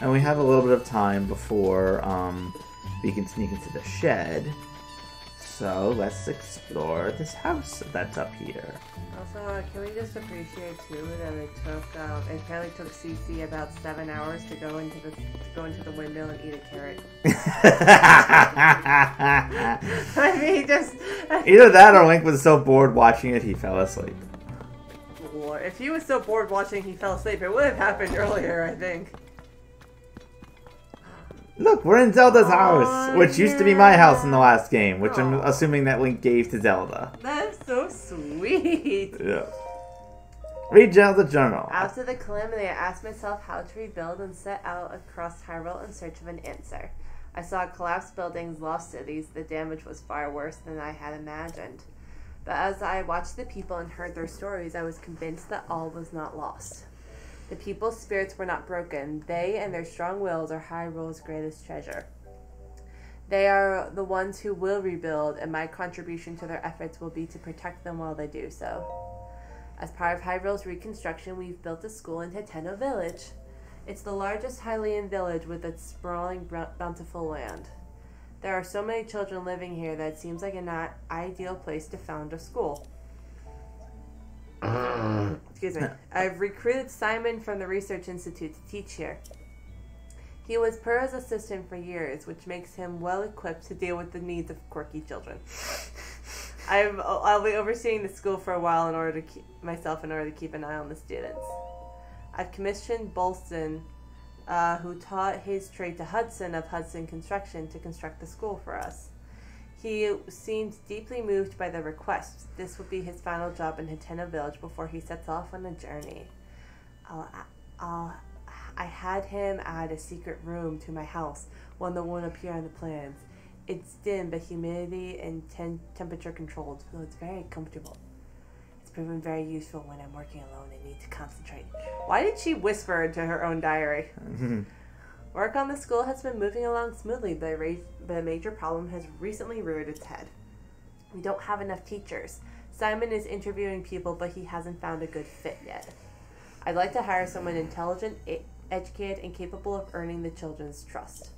And we have a little bit of time before um, we can sneak into the shed. So let's explore this house that's up here. Also, uh, can we just appreciate too that it took um, it probably took CC about seven hours to go into the to go into the windmill and eat a carrot. I mean, just Either that or Link was so bored watching it he fell asleep. If he was so bored watching, he fell asleep. It would have happened earlier, I think. Look, we're in Zelda's house, Aw, which used to be my house in the last game, which I'm assuming that Link gave to Zelda. That's so sweet. Yeah. Read Zelda Journal. After the calamity, I asked myself how to rebuild and set out across Hyrule in search of an answer. I saw collapsed buildings, lost cities. The damage was far worse than I had imagined. But as I watched the people and heard their stories, I was convinced that all was not lost. The people's spirits were not broken. They and their strong wills are Hyrule's greatest treasure. They are the ones who will rebuild, and my contribution to their efforts will be to protect them while they do so. As part of Hyrule's reconstruction, we've built a school in Hateno Village. It's the largest Hylian village with its sprawling, bountiful land. There are so many children living here that it seems like an ideal place to found a school. Excuse me. I've recruited Symin from the Research Institute to teach here. He was Purah's assistant for years, which makes him well equipped to deal with the needs of quirky children. I'm, I'll be overseeing the school for a while in order to keep myself in order to keep an eye on the students. I've commissioned Bolson, uh, who taught his trade to Hudson of Hudson Construction, to construct the school for us. He seemed deeply moved by the request. This would be his final job in Hateno Village before he sets off on a journey. I'll, I'll, I had him add a secret room to my house, one that won't appear on the plans. It's dim, but humidity and ten- temperature controlled, so it's very comfortable. It's proven very useful when I'm working alone and need to concentrate. Why did she whisper into her own diary? Work on the school has been moving along smoothly, but a, major problem has recently reared its head. We don't have enough teachers. Symin is interviewing people, but he hasn't found a good fit yet. I'd like to hire someone intelligent, educated, and capable of earning the children's trust.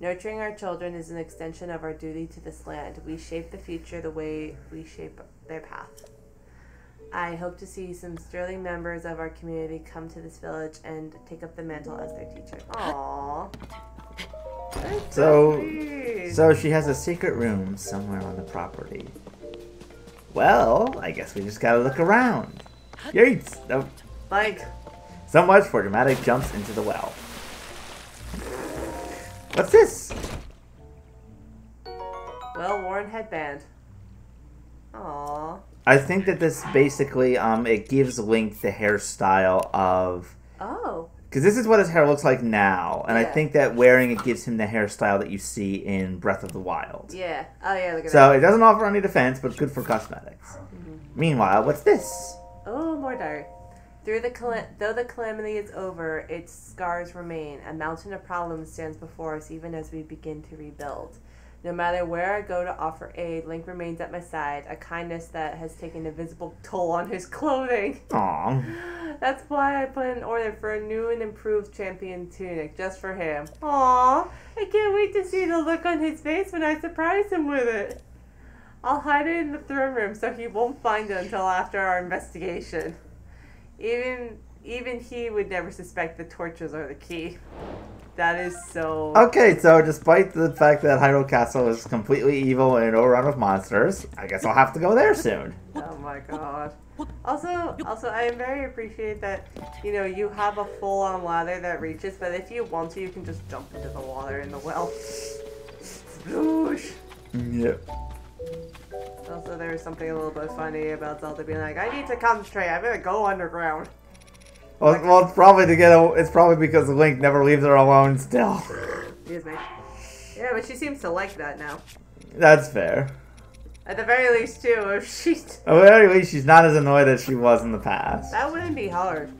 Nurturing our children is an extension of our duty to this land. We shape the future the way we shape their path. I hope to see some sterling members of our community come to this village and take up the mantle as their teacher. Aww. That's So- sweet. So she has a secret room somewhere on the property. Well, I guess we just gotta look around. Yates! No, like, so much for dramatic jumps into the well. What's this? well worn headband. Aww. I think that this basically um it gives Link the hairstyle of Oh. because this is what his hair looks like now, and I think that wearing it gives him the hairstyle that you see in Breath of the Wild. Yeah. Oh yeah. Look at So it doesn't offer any defense, but good for cosmetics. Meanwhile, what's this? Oh, more diary. Through the cala- though the calamity is over, its scars remain. A mountain of problems stands before us, even as we begin to rebuild. No matter where I go to offer aid, Link remains at my side. A kindness that has taken a visible toll on his clothing. Aw. That's why I put an order for a new and improved champion tunic just for him. Aww, I can't wait to see the look on his face when I surprise him with it. I'll hide it in the throne room so he won't find it until after our investigation. Even even he would never suspect the torches are the key. That is so. Okay, so despite the fact that Hyrule Castle is completely evil and overrun with monsters, I guess I'll have to go there soon. Oh my god. Also, also, I am very appreciate that you know you have a full-on ladder that reaches, but if you want to, you can just jump into the water in the well. Sploosh. Yep. Also, there was something a little bit funny about Zelda being like, "I need to concentrate. I'm gonna go underground." Well, well, it's probably to get. A, it's probably because Link never leaves her alone. Still, Excuse me. Yeah, but she seems to like that now. that's fair. At the very least, too, if she At the very least, she's not as annoyed as she was in the past. that wouldn't be hard.